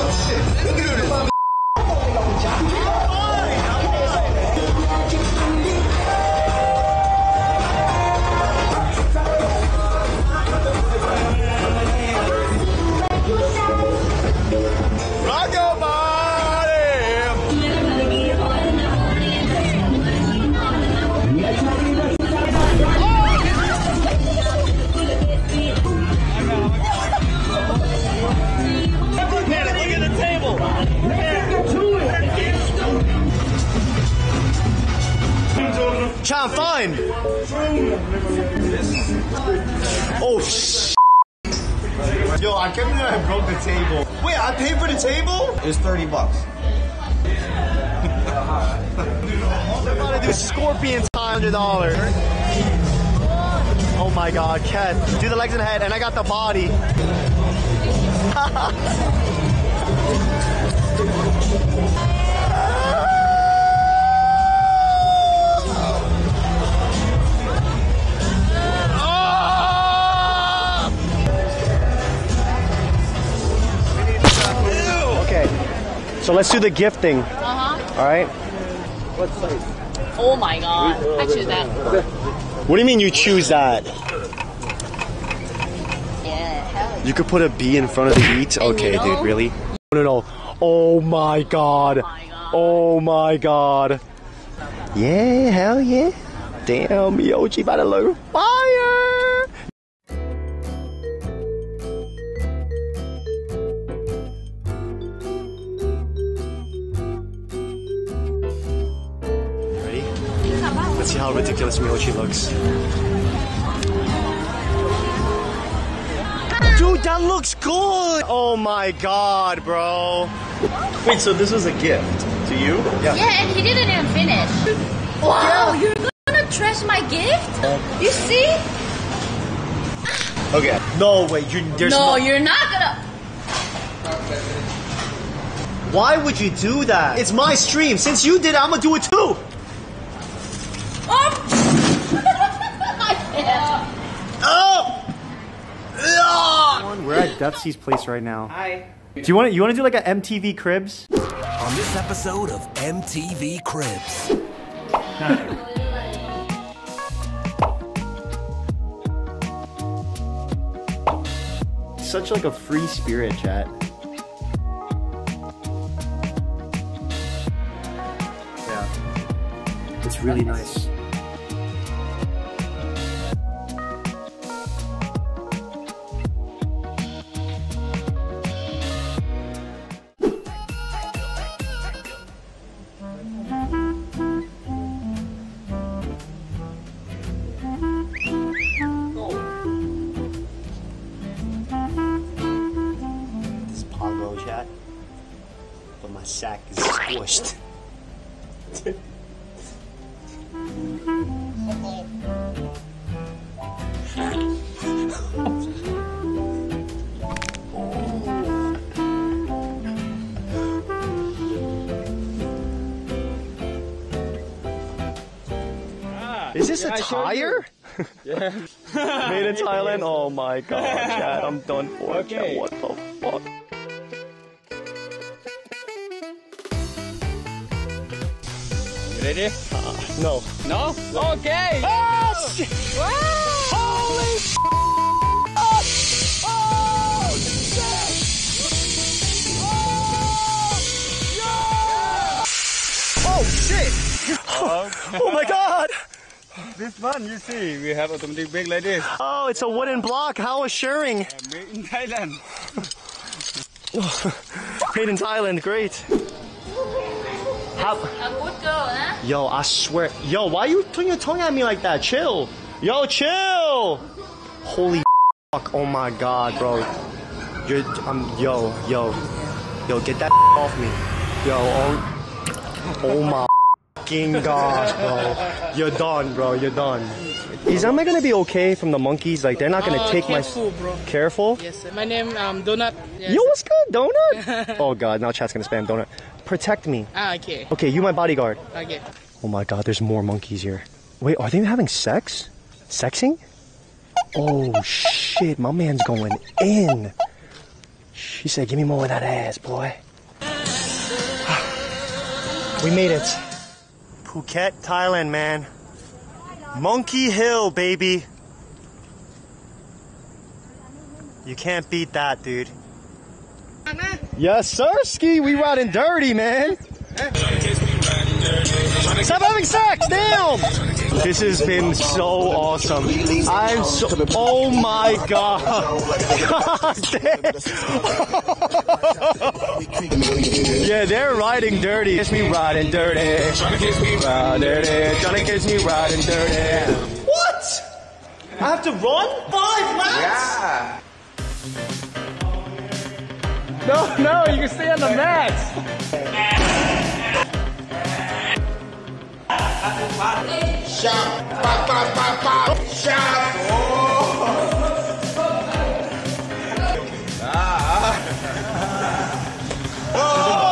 Rock Chan, find. Oh, sh. Yo, I can't believe I broke the table. Wait, I paid for the table? It's 30 bucks. I'm about to do scorpion time hundred dollars. Oh my god, Ken. Do the legs and head, and I got the body. so let's do the gifting. Uh-huh. All right. Oh my god. I choose that. What do you mean you choose that? Yeah, hell You could put a B in front of the eat? Okay, dude, really? No, no, no. Oh my god. Oh my god. Yeah, hell yeah. Damn, Yoji about to load fire. See how ridiculous Mhyochi looks. Dude, that looks good! Oh my god, bro. Wait, so this was a gift to you? Yeah. Yeah, and he didn't even finish. Wow, you're gonna trash my gift? You see? Okay. No, way. you, there's No, you're not gonna. Why would you do that? It's my stream. Since you did it, I'm gonna do it too. We're at Deathsie's place right now. Hi. Do you want to you want to do like an MTV Cribs? on this episode of MTV Cribs. Such like a free spirit, chat. Yeah. It's really nice. Is this a tire? Yeah. Made in Thailand? Oh my god, chat. I'm done for. Chat. What the fuck? Ready? Uh, no. No? Okay. Oh, shit. Holy oh, oh, shit. Oh, yeah. Oh, shit. Oh my god. This one, you see, we have automatic brake like this. Oh, it's a wooden block. How assuring. Made in Thailand. Made in Thailand. Great. How, A good girl, huh? yo, I swear. Yo, why you putting your tongue at me like that? Chill. Yo, chill. Holy fuck. Oh my god, bro. You're, um, yo, yo. Yo, get that off me. Yo, oh, oh my fucking god, bro. You're done, bro. You're done. Is am I gonna be okay from the monkeys? Like they're not gonna Uh, take careful, my bro. careful. Yes, sir. My name um Donut. Yes. Yo, what's good, donut? oh god, now chat's gonna spam donut. Protect me. Ah, okay. Okay, you my bodyguard. Okay. Oh my god, there's more monkeys here. Wait, are they having sex? Sexing? Oh shit, my man's going in. She said, give me more of that ass, boy. We made it. Phuket, Thailand, man. Monkey Hill, baby. You can't beat that, dude. Yes, sir, ski. We riding dirty, man. Stop having sex! Damn! This has been so awesome. I'm so. Oh my god! God yeah, they're riding dirty. Kiss me riding dirty. Ride dirty. Trying to kiss me riding dirty. What? I have to run five laps? No, no, you can stay on the mats. Aw.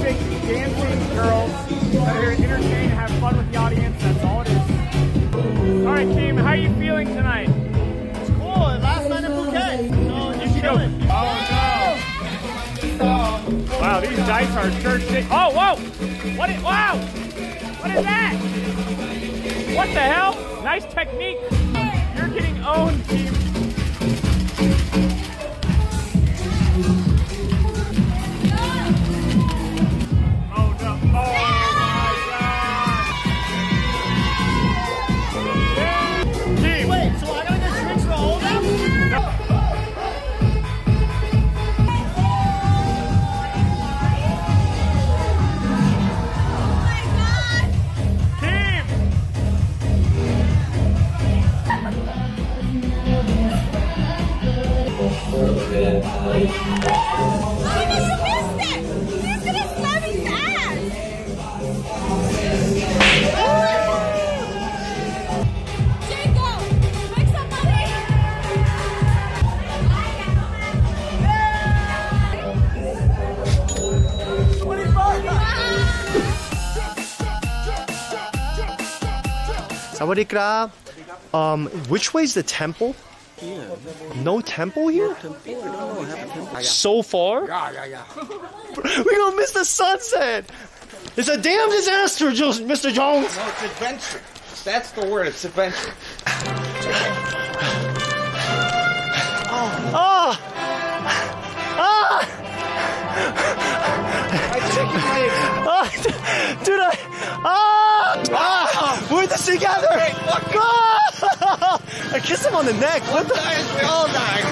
Artistic, dancing girls that are here to entertain and have fun with the audience. That's all it is. All right, team, how are you feeling tonight? It's cool. Last night in Phuket. So You chilling? Oh no! Wow, these dice are church. Oh, whoa! What is? Wow! What is that? What the hell? Nice technique. You're getting owned, team. Sawadee krab. Um, which way's the temple? No temple here? So far? Yeah, yeah, yeah. We're gonna miss the sunset! It's a damn disaster, Mr. Jones! No, it's adventure. That's the word. It's adventure. Ah! Ah! Ah, dude, I, ah, ah, this together. Ah! I kissed him on the neck. What the? We all die.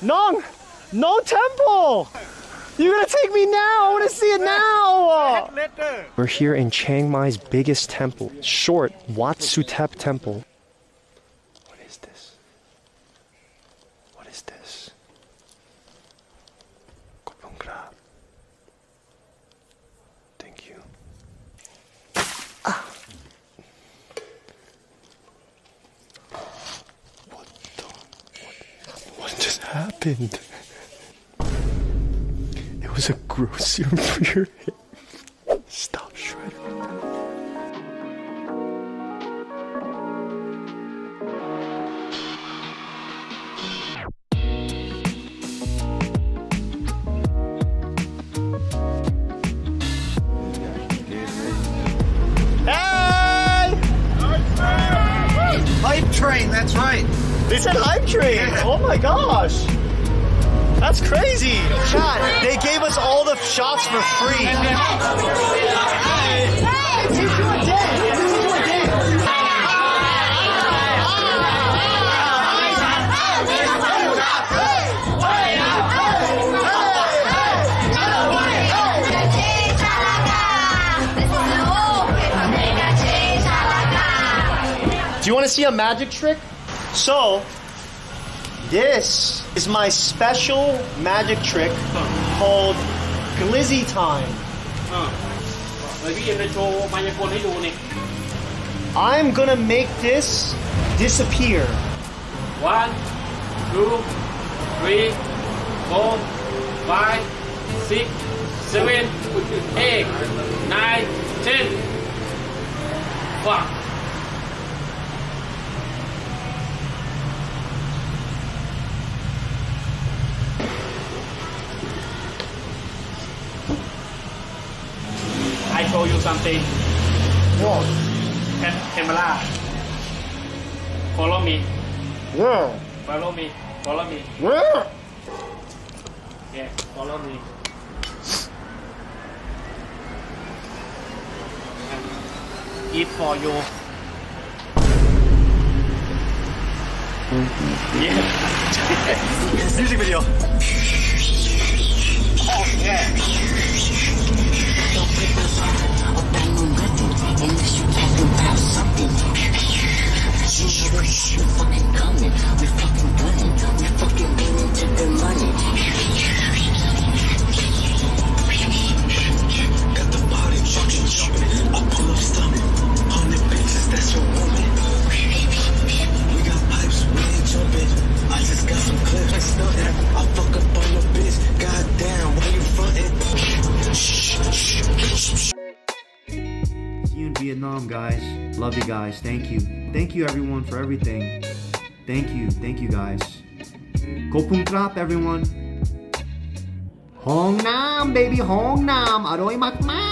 Nong, no temple. You're gonna take me now. I want to see it now. We're here in Chiang Mai's biggest temple, short Wat Suthep Temple. What is this? What is this? Kopong krab. Thank you. Ah. What the? What just happened? It was a gross serum They said hype train. Oh my gosh. That's crazy. Chad, they gave us all the shots for free. Do you want to see a magic trick? So, this is my special magic trick called Glizzy Time. I'm gonna make this disappear. One, two, three, four, five, six, seven, eight, nine, ten. Fuck. Something. What? Ca- Camera. Follow me. Where? Follow me. Follow me. Where? Yeah, follow me. Eat for you. Yeah. Mm-hmm. Music video. Oh, See you can do in Vietnam, guys. Love you guys. Thank you. Thank you, everyone, for everything. Thank you. Thank you, guys. Go Pung Trap, everyone. Hong Nam, baby. Hong Nam. Aroy Mak Mak.